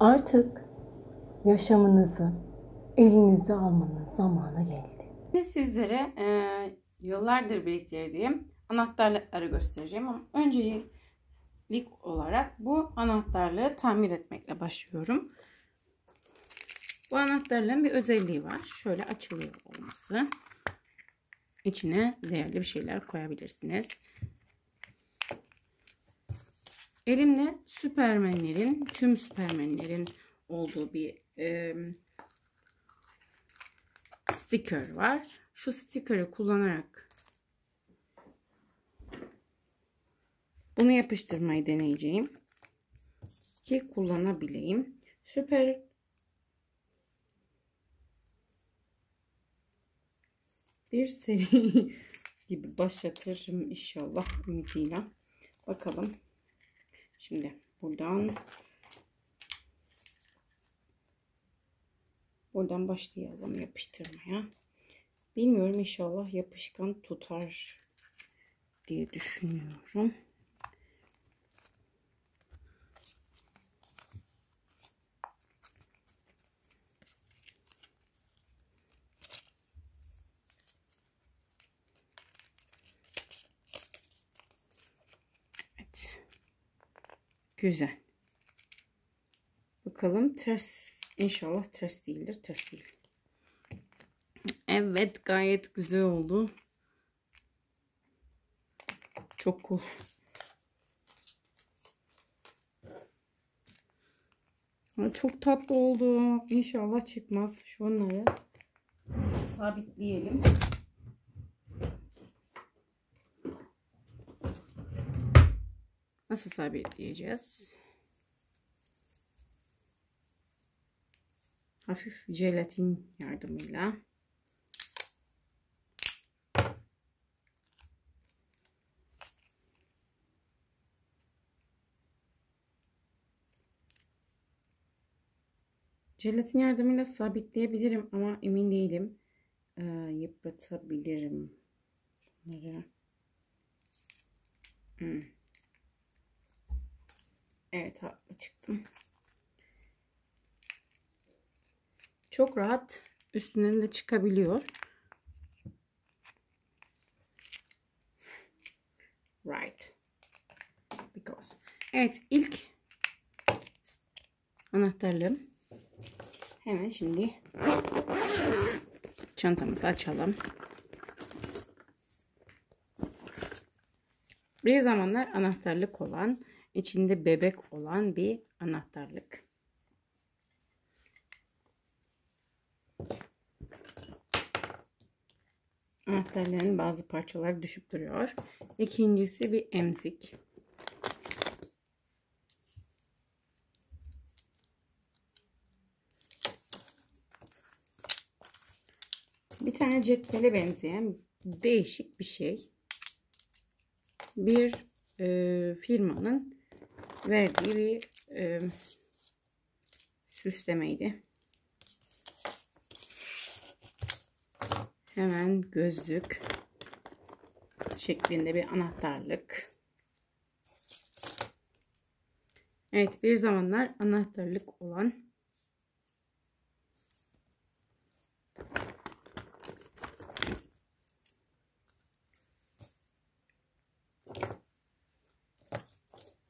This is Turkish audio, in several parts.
Artık yaşamınızı elinize almanın zamanı geldi. Şimdi sizlere e, yıllardır biriktirdiğim anahtarlıkları göstereceğim ama öncelik olarak bu anahtarlığı tamir etmekle başlıyorum. Bu anahtarlığın bir özelliği var. Şöyle açılıyor olması. İçine değerli bir şeyler koyabilirsiniz. Elimde süpermenlerin, tüm süpermenlerin olduğu bir e, sticker var. Şu sticker'ı kullanarak bunu yapıştırmayı deneyeceğim. Ki kullanabileyim. Süper bir seri gibi başlatırım inşallah ümidiyle. Bakalım. Şimdi buradan buradan başlayalım yapıştırmaya. Bilmiyorum inşallah yapışkan tutar diye düşünüyorum. Evet. Güzel. Bakalım ters inşallah ters değildir. Ters değil. Evet gayet güzel oldu. Çok cool. Çok tatlı oldu. İnşallah çıkmaz. Şunları sabitleyelim. Nasıl sabitleyeceğiz? Hafif jelatin yardımıyla. Jelatin yardımıyla sabitleyebilirim ama emin değilim. Ee, yıpratabilirim bunları. Hmm. Evet haklı çıktım. Çok rahat üstünden de çıkabiliyor. Right. Because. Evet ilk anahtarlığım. Hemen şimdi çantamızı açalım. Bir zamanlar anahtarlık olan, içinde bebek olan bir anahtarlık. Anahtarların bazı parçalar düşüp duruyor. İkincisi bir emzik. Bir tane cetvele benzeyen değişik bir şey. Bir e, firmanın verdiği bir e, süslemeydi. Hemen gözlük şeklinde bir anahtarlık. Evet bir zamanlar anahtarlık olan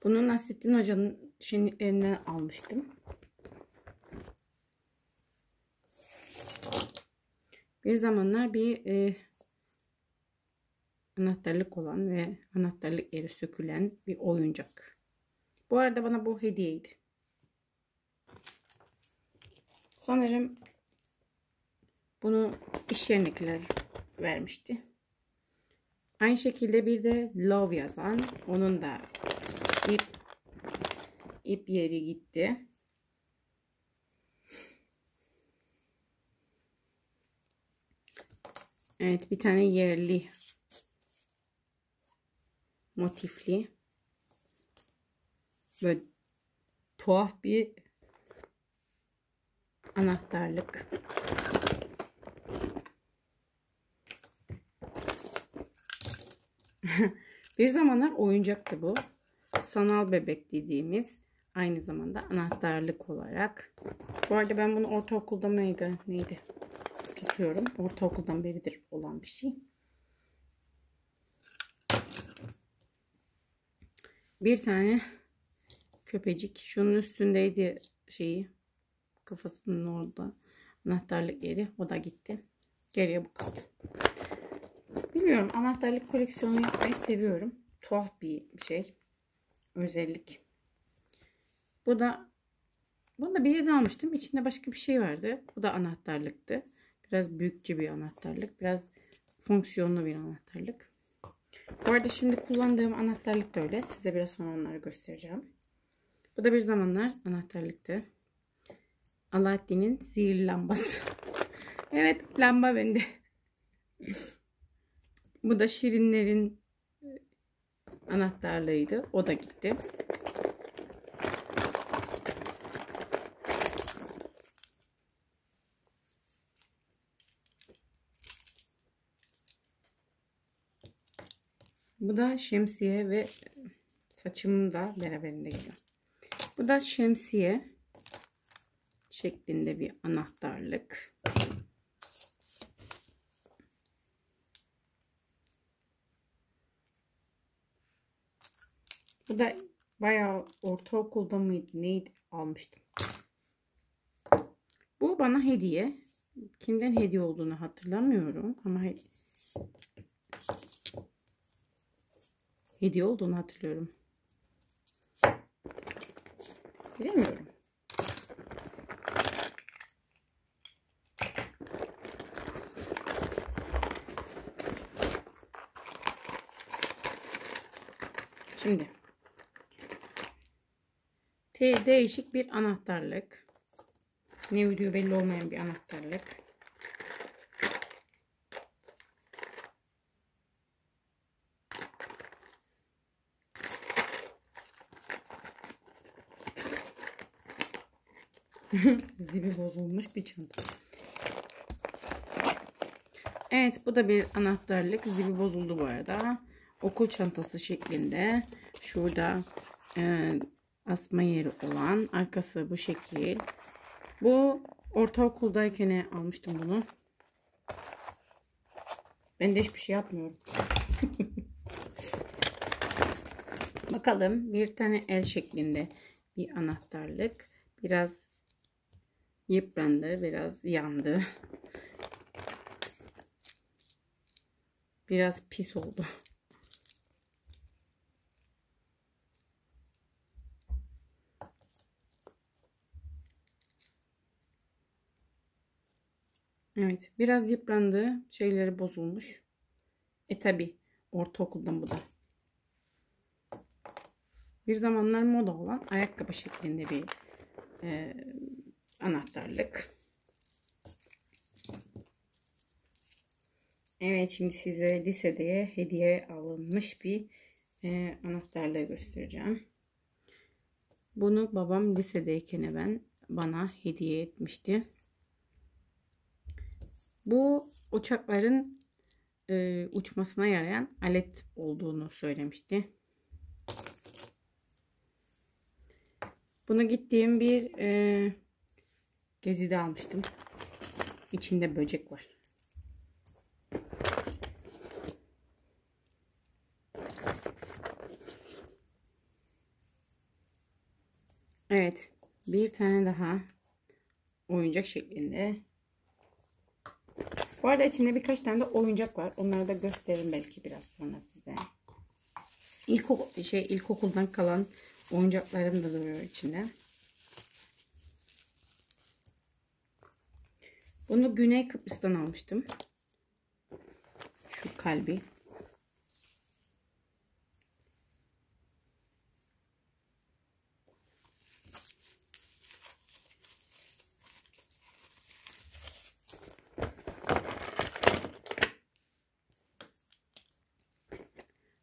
Bunu Nasrettin Hoca'nın şenliklerinden almıştım. Bir zamanlar bir e, anahtarlık olan ve anahtarlık yeri sökülen bir oyuncak. Bu arada bana bu hediyeydi. Sanırım bunu iş yerindekiler vermişti. Aynı şekilde bir de love yazan onun da ip ip yeri gitti. Evet bir tane yerli motifli böyle tuhaf bir anahtarlık. bir zamanlar oyuncaktı bu. Sanal bebek dediğimiz Aynı zamanda anahtarlık olarak. Bu arada ben bunu ortaokulda mıydı? Neydi? Tutuyorum. Ortaokuldan beridir olan bir şey. Bir tane köpecik. Şunun üstündeydi şeyi. Kafasının orada. Anahtarlık yeri. O da gitti. Geriye bu kaldı. Bilmiyorum. Anahtarlık koleksiyonu yapmayı seviyorum. Tuhaf bir şey. Özellik. Bu da bunu da bir yerden almıştım. İçinde başka bir şey vardı. Bu da anahtarlıktı. Biraz büyükçe bir anahtarlık. Biraz fonksiyonlu bir anahtarlık. Bu arada şimdi kullandığım anahtarlık da öyle. Size biraz sonra onları göstereceğim. Bu da bir zamanlar anahtarlıktı. Alaaddin'in sihirli lambası. evet lamba bende. Bu da Şirinlerin anahtarlığıydı. O da gitti. Bu da şemsiye ve saçım da beraberinde geliyor. Bu da şemsiye şeklinde bir anahtarlık. Bu da bayağı ortaokulda mıydı neydi almıştım. Bu bana hediye. Kimden hediye olduğunu hatırlamıyorum ama he hediye olduğunu hatırlıyorum. Bilemiyorum. Şimdi T değişik bir anahtarlık. Ne video belli olmayan bir anahtarlık. Zibi bozulmuş bir çanta. Evet bu da bir anahtarlık. Zibi bozuldu bu arada. Okul çantası şeklinde. Şurada e, asma yeri olan. Arkası bu şekil. Bu ortaokuldayken almıştım bunu. Ben de hiçbir şey yapmıyorum. Bakalım bir tane el şeklinde bir anahtarlık. Biraz yıprandı, biraz yandı. Biraz pis oldu. Evet. Biraz yıprandı. Şeyleri bozulmuş. E tabi. Ortaokuldan bu da. Bir zamanlar moda olan ayakkabı şeklinde bir e, anahtarlık. Evet şimdi size lisede hediye alınmış bir e, anahtarlığı göstereceğim. Bunu babam lisedeyken ben bana hediye etmişti. Bu uçakların e, uçmasına yarayan alet olduğunu söylemişti. Bunu gittiğim bir e, gezide almıştım. İçinde böcek var. Evet. Bir tane daha oyuncak şeklinde bu arada içinde birkaç tane de oyuncak var. Onları da gösteririm belki biraz sonra size. İlk şey ilkokuldan kalan oyuncaklarım da duruyor içinde. Bunu Güney Kıbrıs'tan almıştım. Şu kalbi.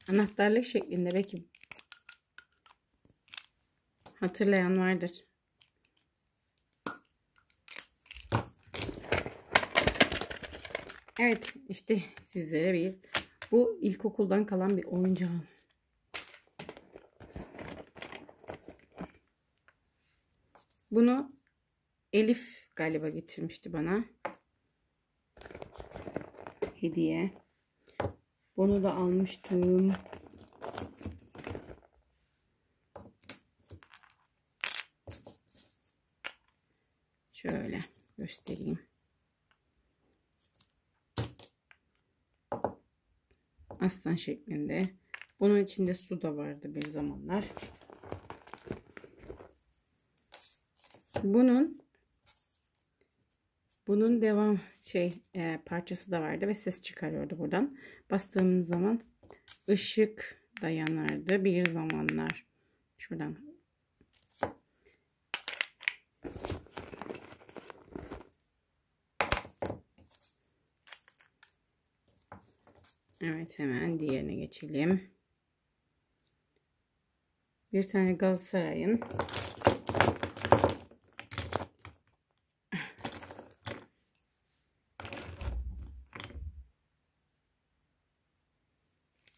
Anahtarlık şeklinde belki hatırlayan vardır. Evet işte sizlere bir bu ilkokuldan kalan bir oyuncağım. Bunu Elif galiba getirmişti bana. Hediye. Bunu da almıştım. Şöyle göstereyim. Aslan şeklinde. Bunun içinde su da vardı bir zamanlar. Bunun bunun devam şey e, parçası da vardı ve ses çıkarıyordu buradan. Bastığımız zaman ışık da yanardı bir zamanlar. Şuradan Evet hemen diğerine geçelim. Bir tane Galatasaray'ın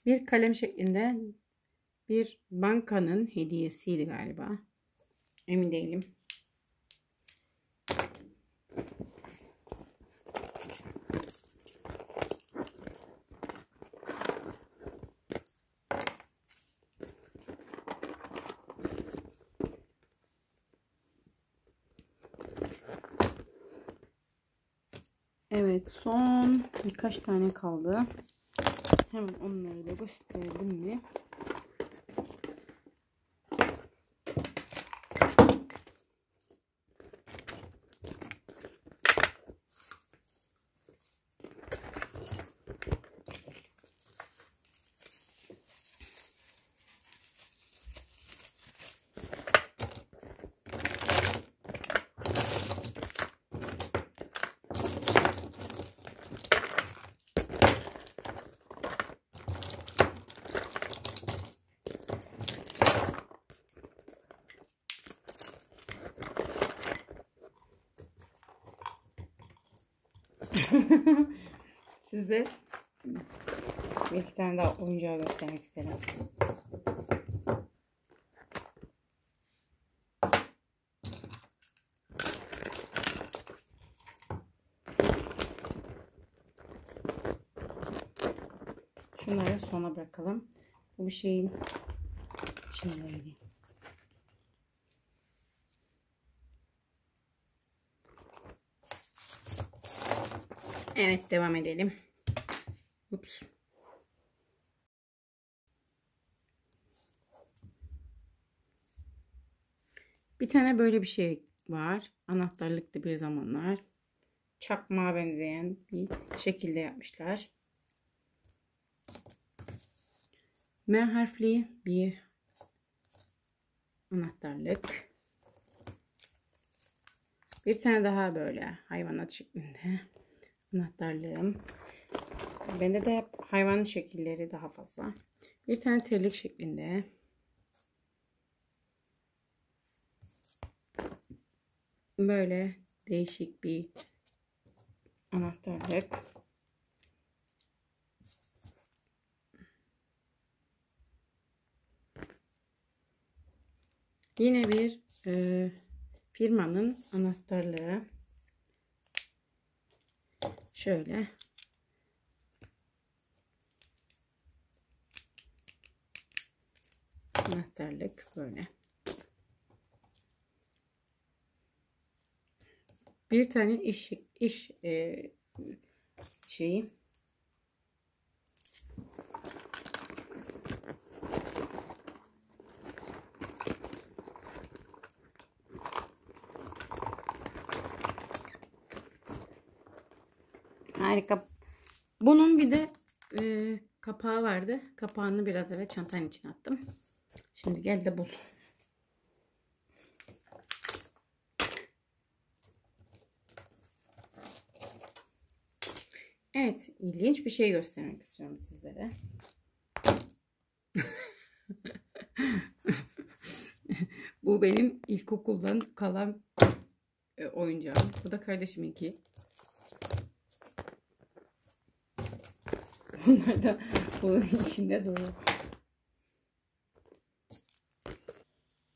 bir kalem şeklinde bir bankanın hediyesiydi galiba. Emin değilim. Evet son birkaç tane kaldı. Hemen onları da gösterdim mi? Size bir iki tane daha oyuncağı göstermek istedim. Şunları sona bırakalım. Bu şeyin içindeydi. Evet devam edelim. Ups. Bir tane böyle bir şey var. Anahtarlıklı bir zamanlar. Çakmağa benzeyen bir şekilde yapmışlar. M harfli bir anahtarlık. Bir tane daha böyle hayvanat şeklinde anahtarlığım. Bende de hayvan şekilleri daha fazla. Bir tane terlik şeklinde. Böyle değişik bir anahtarlık. Yine bir e, firmanın anahtarlığı. Şöyle. Anahtarlık böyle. Bir tane iş iş e, şeyi Harika. Bunun bir de e, kapağı vardı. Kapağını biraz evet çantanın içine attım. Şimdi gel de bul. Evet, ilginç bir şey göstermek istiyorum sizlere. Bu benim ilkokuldan kalan e, oyuncağım. Bu da kardeşiminki. Onlar da bunun içinde dolu.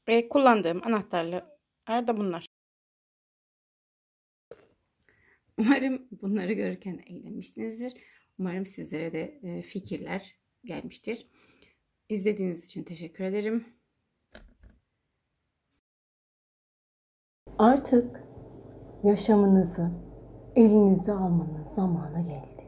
Ve kullandığım anahtarlar da bunlar. Umarım bunları görürken eğlenmişsinizdir. Umarım sizlere de e, fikirler gelmiştir. İzlediğiniz için teşekkür ederim. Artık yaşamınızı elinize almanın zamanı geldi.